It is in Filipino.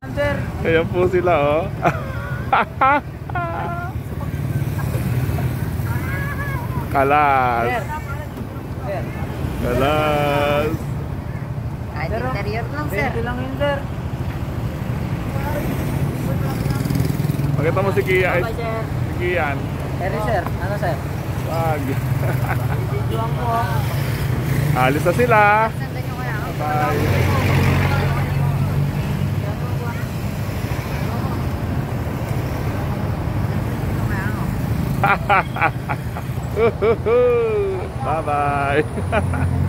Sir. Ayan po sila, oh. Kalas. Kalas. Kahit interior lang, sir. 20 lang yun, sir. Pakita mo si Kia. Bye, sir. Si Kian. Pero sir, ano sir? Wag. Alis na sila. Bye. Bye bye.